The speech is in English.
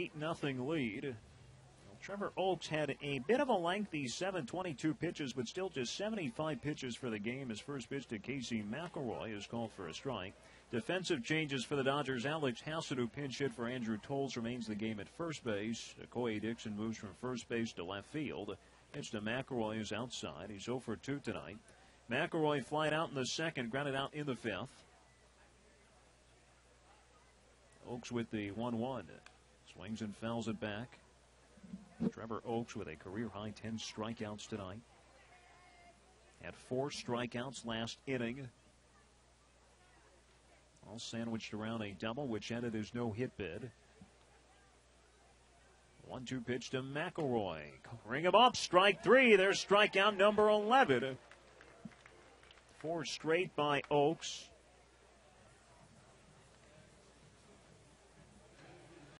8 0 lead. Well, Trevor Oaks had a bit of a lengthy 722 pitches, but still just 75 pitches for the game. His first pitch to Casey McElroy is called for a strike. Defensive changes for the Dodgers. Alex Hassett, who pinch hit for Andrew Toles, remains the game at first base. Koy Dickson moves from first base to left field. Pitch to McElroy is outside. He's 0 for 2 tonight. McElroy flied out in the second, grounded out in the fifth. Oaks with the 1 1. Swings and fouls it back. Trevor Oaks with a career high 10 strikeouts tonight. Had four strikeouts last inning. All sandwiched around a double, which ended his no hit bid. One two pitch to McElroy. Ring him up, strike three. There's strikeout number 11. Four straight by Oaks.